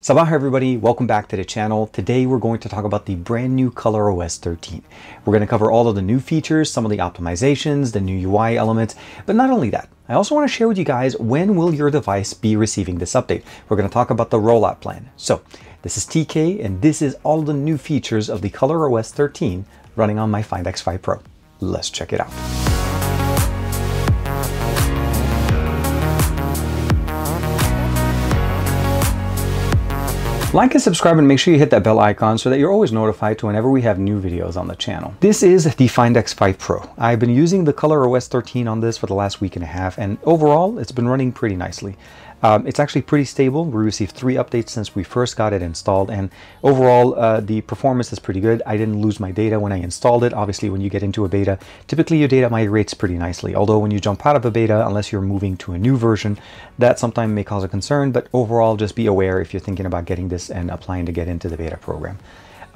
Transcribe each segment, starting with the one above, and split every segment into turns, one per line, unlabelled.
Sabah everybody, welcome back to the channel. Today we're going to talk about the brand new ColorOS 13. We're going to cover all of the new features, some of the optimizations, the new UI elements, but not only that, I also want to share with you guys when will your device be receiving this update. We're going to talk about the rollout plan. So this is TK and this is all the new features of the ColorOS 13 running on my Find X5 Pro. Let's check it out. Like and subscribe and make sure you hit that bell icon so that you're always notified to whenever we have new videos on the channel. This is the Find X5 Pro. I've been using the ColorOS 13 on this for the last week and a half and overall it's been running pretty nicely. Um, it's actually pretty stable. We received three updates since we first got it installed and overall uh, the performance is pretty good. I didn't lose my data when I installed it. Obviously when you get into a beta, typically your data migrates pretty nicely. Although when you jump out of a beta, unless you're moving to a new version, that sometimes may cause a concern, but overall just be aware if you're thinking about getting this and applying to get into the beta program.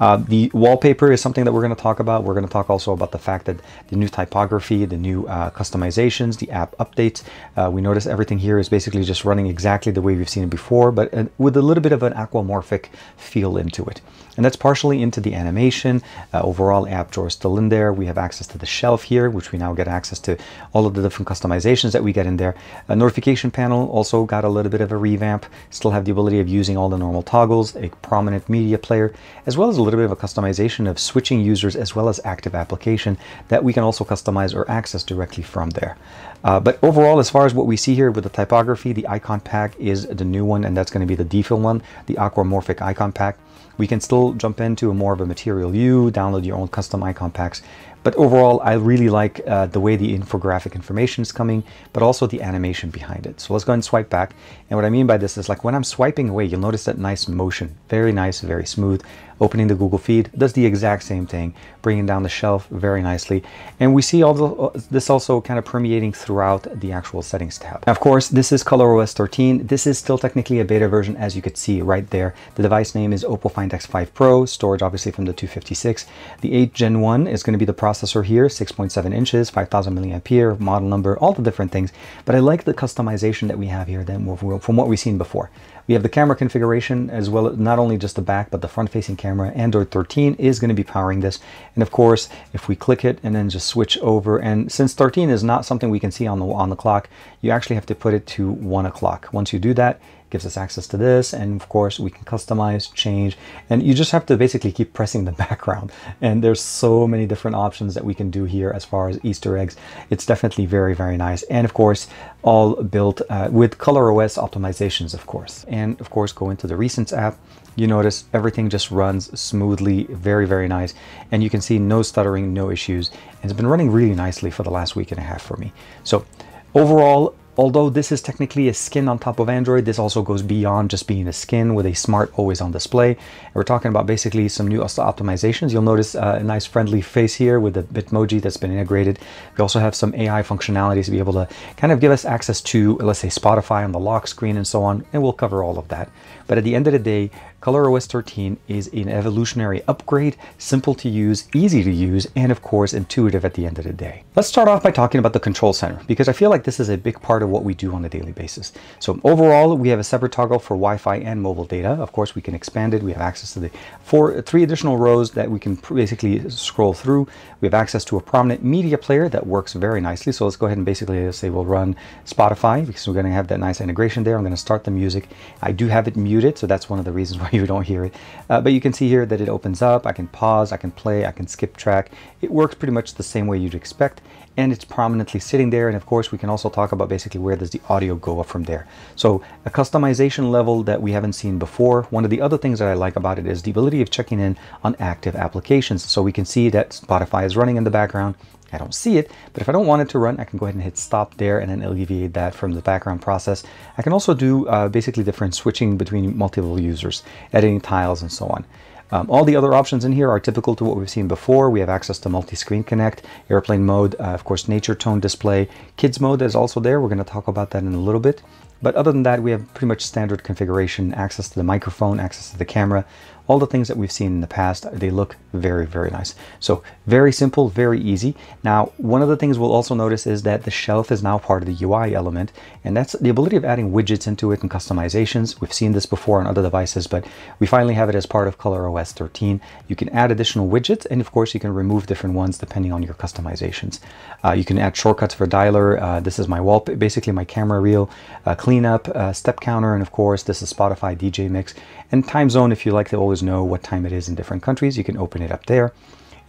Uh, the wallpaper is something that we're going to talk about. We're going to talk also about the fact that the new typography, the new uh, customizations, the app updates. Uh, we notice everything here is basically just running exactly the way we've seen it before, but uh, with a little bit of an aquamorphic feel into it. And that's partially into the animation. Uh, overall, app drawer is still in there. We have access to the shelf here, which we now get access to all of the different customizations that we get in there. A notification panel also got a little bit of a revamp. Still have the ability of using all the normal toggles, a prominent media player, as well as a little bit of a customization of switching users as well as active application that we can also customize or access directly from there. Uh, but overall, as far as what we see here with the typography, the icon pack is the new one, and that's going to be the default one, the aquamorphic icon pack. We can still jump into a more of a material view, download your own custom icon packs, but overall, I really like uh, the way the infographic information is coming, but also the animation behind it. So let's go ahead and swipe back. And what I mean by this is like when I'm swiping away, you'll notice that nice motion. Very nice, very smooth. Opening the Google feed does the exact same thing, bringing down the shelf very nicely. And we see all the, uh, this also kind of permeating throughout the actual settings tab. Now, of course, this is ColorOS 13. This is still technically a beta version, as you could see right there. The device name is Oppo Find X5 Pro, storage obviously from the 256. The 8 Gen 1 is going to be the processor here, 6.7 inches, 5000 milliampere, model number, all the different things. But I like the customization that we have here than from what we've seen before. We have the camera configuration as well, not only just the back, but the front facing camera. Android 13 is going to be powering this. And of course, if we click it and then just switch over, and since 13 is not something we can see on the, on the clock, you actually have to put it to one o'clock. Once you do that, gives us access to this and of course we can customize change and you just have to basically keep pressing the background. And there's so many different options that we can do here as far as easter eggs. It's definitely very very nice. And of course all built uh, with ColorOS optimizations of course. And of course go into the recents app. You notice everything just runs smoothly very very nice and you can see no stuttering no issues. And it's been running really nicely for the last week and a half for me. So overall Although this is technically a skin on top of Android, this also goes beyond just being a skin with a smart always on display. And we're talking about basically some new optimizations. You'll notice uh, a nice friendly face here with the Bitmoji that's been integrated. We also have some AI functionalities to be able to kind of give us access to, let's say, Spotify on the lock screen and so on, and we'll cover all of that. But at the end of the day, ColorOS 13 is an evolutionary upgrade, simple to use, easy to use, and of course intuitive at the end of the day. Let's start off by talking about the control center because I feel like this is a big part of what we do on a daily basis. So overall, we have a separate toggle for Wi-Fi and mobile data. Of course, we can expand it. We have access to the four, three additional rows that we can basically scroll through. We have access to a prominent media player that works very nicely. So let's go ahead and basically say we'll run Spotify because we're going to have that nice integration there. I'm going to start the music. I do have it muted, so that's one of the reasons why you don't hear it. Uh, but you can see here that it opens up. I can pause, I can play, I can skip track. It works pretty much the same way you'd expect and it's prominently sitting there. And of course, we can also talk about basically where does the audio go up from there. So a customization level that we haven't seen before. One of the other things that I like about it is the ability of checking in on active applications. So we can see that Spotify is running in the background. I don't see it, but if I don't want it to run, I can go ahead and hit stop there and then alleviate that from the background process. I can also do uh, basically different switching between multiple users, editing tiles and so on. Um, all the other options in here are typical to what we've seen before. We have access to multi-screen connect, airplane mode, uh, of course, nature tone display. Kids mode is also there. We're going to talk about that in a little bit. But other than that, we have pretty much standard configuration, access to the microphone, access to the camera, all the things that we've seen in the past, they look very, very nice. So very simple, very easy. Now, one of the things we'll also notice is that the shelf is now part of the UI element, and that's the ability of adding widgets into it and customizations. We've seen this before on other devices, but we finally have it as part of ColorOS 13. You can add additional widgets, and of course, you can remove different ones depending on your customizations. Uh, you can add shortcuts for dialer. Uh, this is my wall, basically my camera reel, uh, cleanup, uh, step counter, and of course, this is Spotify DJ mix. And time zone, if you like to always know what time it is in different countries, you can open it up there.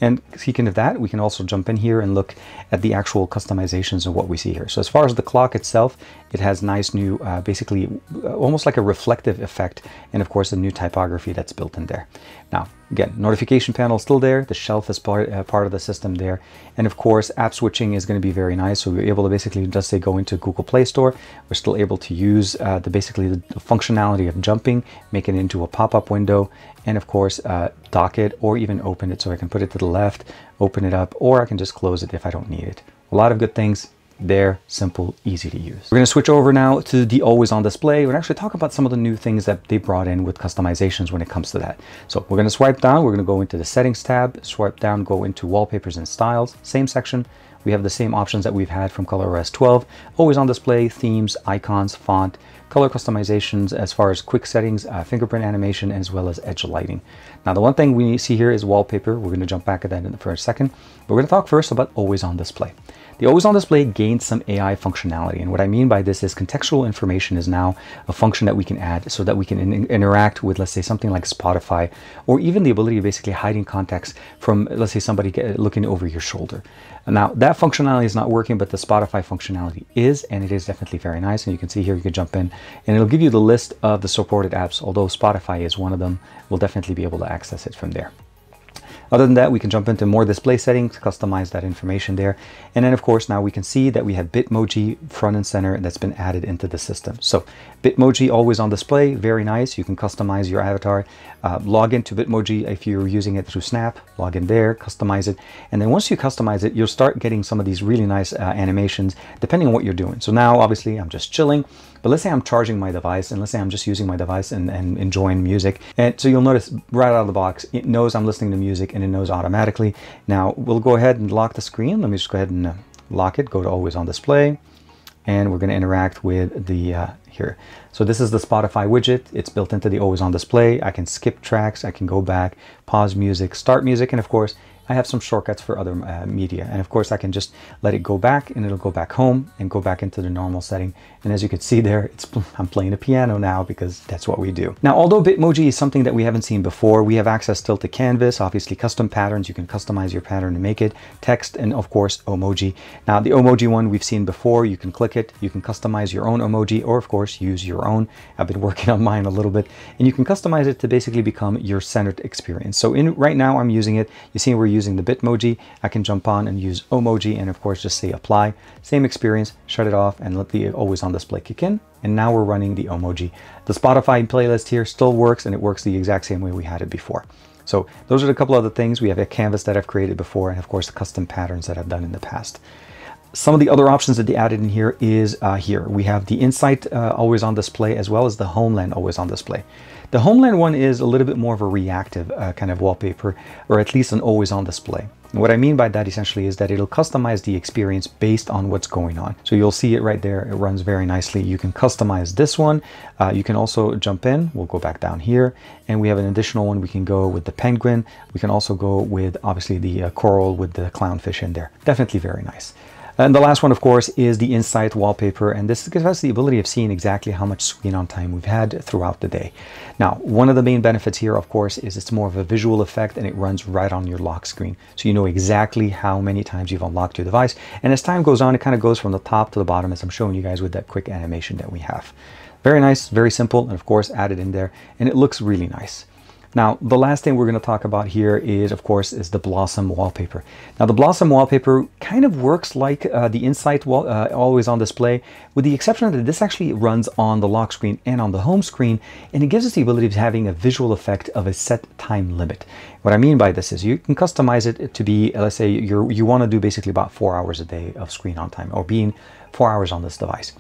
And speaking of that, we can also jump in here and look at the actual customizations of what we see here. So as far as the clock itself, it has nice new, uh, basically uh, almost like a reflective effect. And of course, a new typography that's built in there. Now, again, notification panel still there. The shelf is part, uh, part of the system there. And of course, app switching is going to be very nice. So we're able to basically just say go into Google Play Store. We're still able to use uh, the basically the functionality of jumping, make it into a pop-up window, and of course, uh, dock it or even open it. So I can put it to the left, open it up, or I can just close it if I don't need it. A lot of good things there, simple, easy to use. We're going to switch over now to the always on display. We're actually talk about some of the new things that they brought in with customizations when it comes to that. So we're going to swipe down. We're going to go into the settings tab, swipe down, go into wallpapers and styles, same section. We have the same options that we've had from ColorOS 12, always on display, themes, icons, font, color customizations as far as quick settings, uh, fingerprint animation, as well as edge lighting. Now, the one thing we see here is wallpaper. We're going to jump back at that for a second. We're going to talk first about always on display. The always on display gains some AI functionality. And what I mean by this is contextual information is now a function that we can add so that we can in interact with, let's say, something like Spotify, or even the ability of basically hiding context from, let's say, somebody looking over your shoulder. Now, that functionality is not working, but the Spotify functionality is, and it is definitely very nice. And you can see here, you can jump in and it'll give you the list of the supported apps. Although Spotify is one of them, we'll definitely be able to access it from there. Other than that, we can jump into more display settings, customize that information there. And then of course, now we can see that we have Bitmoji front and center that's been added into the system. So Bitmoji always on display, very nice. You can customize your avatar, uh, log into Bitmoji if you're using it through Snap, log in there, customize it. And then once you customize it, you'll start getting some of these really nice uh, animations depending on what you're doing. So now obviously I'm just chilling, but let's say I'm charging my device and let's say I'm just using my device and, and enjoying music. And so you'll notice right out of the box, it knows I'm listening to music and it knows automatically. Now we'll go ahead and lock the screen. Let me just go ahead and uh, lock it, go to always on display. And we're gonna interact with the, uh, here. So this is the Spotify widget. It's built into the always on display. I can skip tracks, I can go back, pause music, start music, and of course, I have some shortcuts for other uh, media. And of course I can just let it go back and it'll go back home and go back into the normal setting. And as you can see there, it's I'm playing a piano now because that's what we do. Now, although Bitmoji is something that we haven't seen before, we have access still to Canvas, obviously custom patterns. You can customize your pattern to make it, text, and of course, emoji. Now, the emoji one we've seen before, you can click it, you can customize your own emoji, or of course, use your own. I've been working on mine a little bit, and you can customize it to basically become your centered experience. So in right now, I'm using it. You see, we're using the Bitmoji. I can jump on and use Omoji and of course just say apply. Same experience, shut it off and let the always on display kick in. And now we're running the Omoji. The Spotify playlist here still works and it works the exact same way we had it before. So those are a couple other things. We have a canvas that I've created before and of course the custom patterns that I've done in the past. Some of the other options that they added in here is uh, here. We have the Insight uh, always on display as well as the Homeland always on display. The Homeland one is a little bit more of a reactive uh, kind of wallpaper, or at least an always on display. And what I mean by that essentially is that it'll customize the experience based on what's going on. So you'll see it right there. It runs very nicely. You can customize this one. Uh, you can also jump in. We'll go back down here and we have an additional one. We can go with the penguin. We can also go with obviously the uh, coral with the clownfish in there. Definitely very nice. And the last one, of course, is the Insight wallpaper. And this gives us the ability of seeing exactly how much screen on time we've had throughout the day. Now, one of the main benefits here, of course, is it's more of a visual effect and it runs right on your lock screen. So you know exactly how many times you've unlocked your device. And as time goes on, it kind of goes from the top to the bottom as I'm showing you guys with that quick animation that we have. Very nice, very simple, and of course added in there. And it looks really nice. Now, the last thing we're going to talk about here is, of course, is the Blossom wallpaper. Now, the Blossom wallpaper kind of works like uh, the Insight wall, uh, always on display, with the exception that this actually runs on the lock screen and on the home screen, and it gives us the ability of having a visual effect of a set time limit. What I mean by this is you can customize it to be, let's say you you want to do basically about four hours a day of screen on time, or being four hours on this device.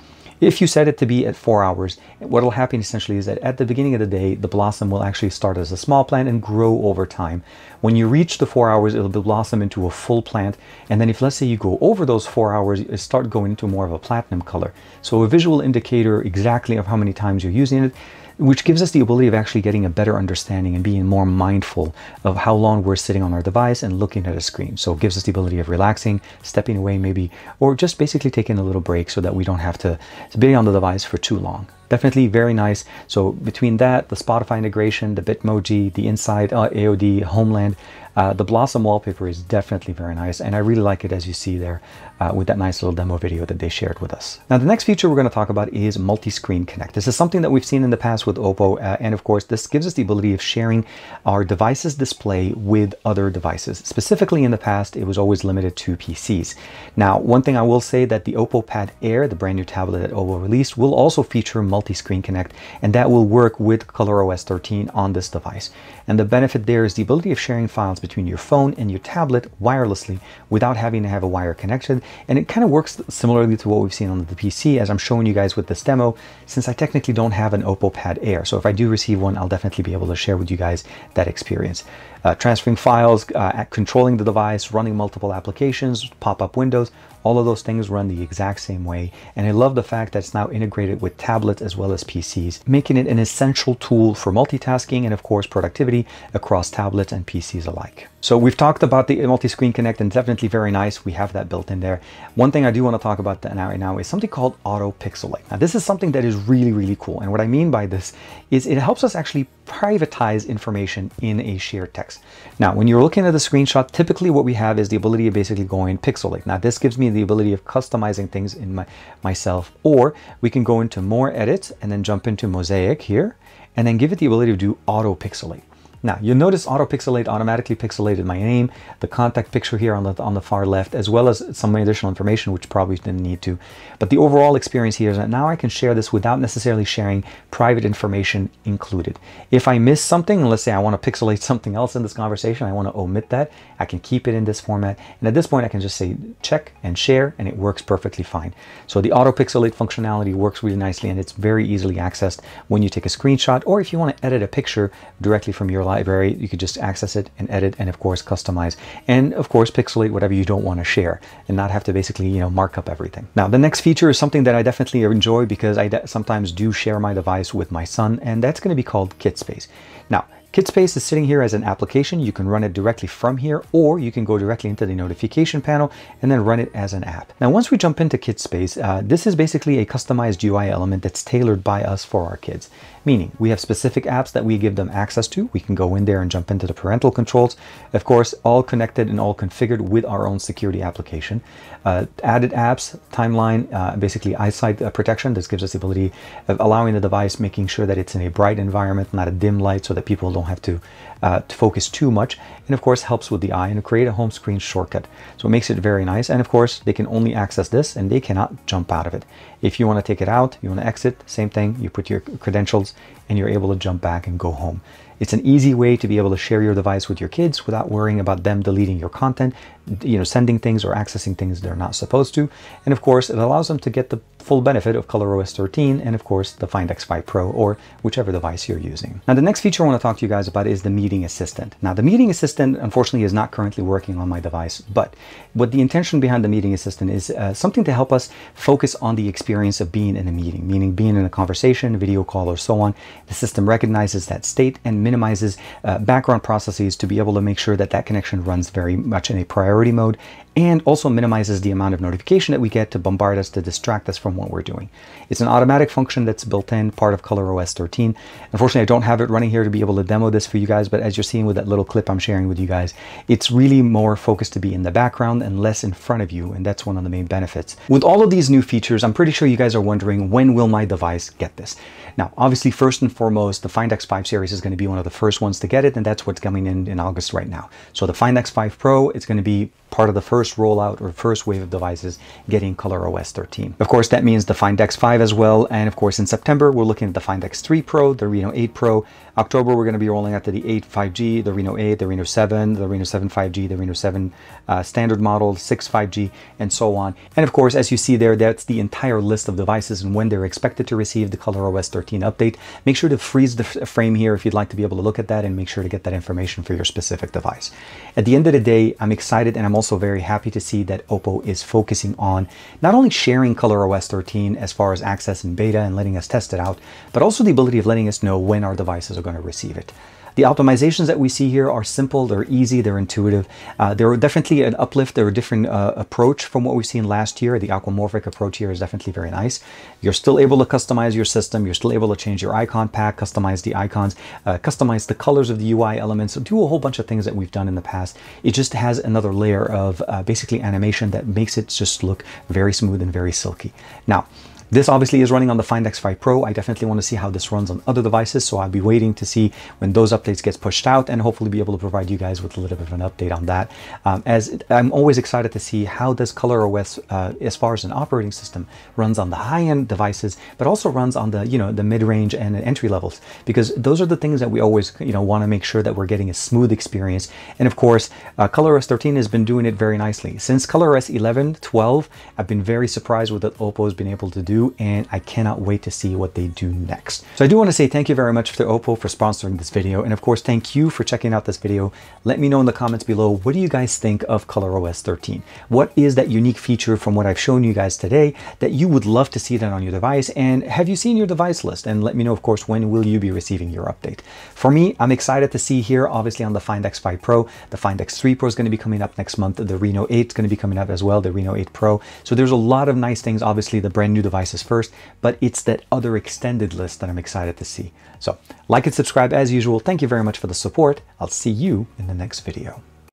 If you set it to be at four hours, what will happen essentially is that at the beginning of the day, the blossom will actually start as a small plant and grow over time. When you reach the four hours, it'll blossom into a full plant. And then if let's say you go over those four hours, it start going into more of a platinum color. So a visual indicator exactly of how many times you're using it which gives us the ability of actually getting a better understanding and being more mindful of how long we're sitting on our device and looking at a screen. So it gives us the ability of relaxing, stepping away maybe, or just basically taking a little break so that we don't have to, be on the device for too long. Definitely very nice. So between that, the Spotify integration, the Bitmoji, the Insight uh, AOD, Homeland, uh, the Blossom wallpaper is definitely very nice, and I really like it as you see there uh, with that nice little demo video that they shared with us. Now, the next feature we're going to talk about is multi-screen connect. This is something that we've seen in the past with Oppo, uh, and of course, this gives us the ability of sharing our device's display with other devices. Specifically in the past, it was always limited to PCs. Now, one thing I will say that the Oppo Pad Air, the brand new tablet that Oppo released, will also feature multi-screen connect, and that will work with ColorOS 13 on this device. And the benefit there is the ability of sharing files between your phone and your tablet wirelessly without having to have a wire connection. And it kind of works similarly to what we've seen on the PC as I'm showing you guys with this demo, since I technically don't have an Oppo Pad Air. So if I do receive one, I'll definitely be able to share with you guys that experience. Uh, transferring files, uh, controlling the device, running multiple applications, pop-up windows, all of those things run the exact same way. And I love the fact that it's now integrated with tablets as well as PCs, making it an essential tool for multitasking and of course productivity across tablets and PCs alike. So we've talked about the multi-screen connect and definitely very nice. We have that built in there. One thing I do want to talk about now right now is something called auto pixelate. Now this is something that is really, really cool. And what I mean by this is it helps us actually privatize information in a shared text. Now, when you're looking at the screenshot, typically what we have is the ability of basically going pixelate. Now this gives me the ability of customizing things in my myself, or we can go into more edits and then jump into mosaic here and then give it the ability to do auto pixelate. Now you'll notice auto pixelate automatically pixelated my name, the contact picture here on the, on the far left, as well as some additional information which probably didn't need to. But the overall experience here is that now I can share this without necessarily sharing private information included. If I miss something, let's say I want to pixelate something else in this conversation, I want to omit that, I can keep it in this format. And at this point I can just say check and share and it works perfectly fine. So the auto pixelate functionality works really nicely and it's very easily accessed when you take a screenshot or if you want to edit a picture directly from your library, you could just access it and edit and of course customize and of course pixelate whatever you don't want to share and not have to basically, you know, mark up everything. Now the next feature is something that I definitely enjoy because I sometimes do share my device with my son and that's going to be called KidSpace. Now KidSpace is sitting here as an application. You can run it directly from here, or you can go directly into the notification panel and then run it as an app. Now, once we jump into KidSpace, uh, this is basically a customized UI element that's tailored by us for our kids. Meaning, we have specific apps that we give them access to. We can go in there and jump into the parental controls. Of course, all connected and all configured with our own security application. Uh, added apps, timeline, uh, basically eyesight uh, protection. This gives us the ability of allowing the device, making sure that it's in a bright environment, not a dim light, so that people don't have to, uh, to focus too much. And of course, helps with the eye and create a home screen shortcut. So it makes it very nice. And of course, they can only access this and they cannot jump out of it. If you want to take it out, you want to exit, same thing. You put your credentials and you're able to jump back and go home. It's an easy way to be able to share your device with your kids without worrying about them deleting your content, you know, sending things or accessing things they're not supposed to. And of course, it allows them to get the full benefit of ColorOS 13 and of course the Find X5 Pro or whichever device you're using. Now the next feature I want to talk to you guys about is the Meeting Assistant. Now the Meeting Assistant unfortunately is not currently working on my device, but what the intention behind the Meeting Assistant is uh, something to help us focus on the experience of being in a meeting, meaning being in a conversation, video call, or so on. The system recognizes that state and minimizes uh, background processes to be able to make sure that that connection runs very much in a priority mode and also minimizes the amount of notification that we get to bombard us to distract us from what we're doing. It's an automatic function that's built in, part of ColorOS 13. Unfortunately, I don't have it running here to be able to demo this for you guys, but as you're seeing with that little clip I'm sharing with you guys, it's really more focused to be in the background and less in front of you, and that's one of the main benefits. With all of these new features, I'm pretty sure you guys are wondering, when will my device get this? Now, obviously, first and foremost, the Find X5 series is going to be one of the first ones to get it, and that's what's coming in in August right now. So the Find X5 Pro, it's going to be part of the first rollout or first wave of devices getting ColorOS 13. Of course, that means the Find X5 as well. And of course, in September, we're looking at the Find X3 Pro, the Reno 8 Pro. October, we're going to be rolling out to the 8 5G, the Reno 8, the Reno 7, the Reno 7 5G, the Reno 7 uh, standard model, 6 5G, and so on. And of course, as you see there, that's the entire list of devices and when they're expected to receive the ColorOS 13 update. Make sure to freeze the frame here if you'd like to be able to look at that and make sure to get that information for your specific device. At the end of the day, I'm excited and I'm also very happy to see that Oppo is focusing on not only sharing ColorOS 13 as far as access and beta and letting us test it out, but also the ability of letting us know when our devices are going to receive it. The optimizations that we see here are simple, they're easy, they're intuitive. Uh, they're definitely an uplift, they're a different uh, approach from what we've seen last year. The aquamorphic approach here is definitely very nice. You're still able to customize your system, you're still able to change your icon pack, customize the icons, uh, customize the colors of the UI elements, do a whole bunch of things that we've done in the past. It just has another layer of uh, basically animation that makes it just look very smooth and very silky. Now, this obviously is running on the Find X5 Pro. I definitely want to see how this runs on other devices, so I'll be waiting to see when those updates get pushed out and hopefully be able to provide you guys with a little bit of an update on that. Um, as I'm always excited to see how does ColorOS, uh, as far as an operating system, runs on the high-end devices, but also runs on the you know the mid-range and entry levels, because those are the things that we always you know want to make sure that we're getting a smooth experience. And of course, uh, ColorOS 13 has been doing it very nicely since ColorOS 11, 12. I've been very surprised with what Oppo has been able to do and I cannot wait to see what they do next. So I do want to say thank you very much to Oppo for sponsoring this video and of course thank you for checking out this video. Let me know in the comments below what do you guys think of ColorOS 13? What is that unique feature from what I've shown you guys today that you would love to see that on your device and have you seen your device list and let me know of course when will you be receiving your update. For me I'm excited to see here obviously on the Find X5 Pro, the Find X3 Pro is going to be coming up next month, the Reno 8 is going to be coming up as well, the Reno 8 Pro. So there's a lot of nice things obviously the brand new device first, but it's that other extended list that I'm excited to see. So like and subscribe as usual. Thank you very much for the support. I'll see you in the next video.